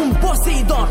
maximă Poseidon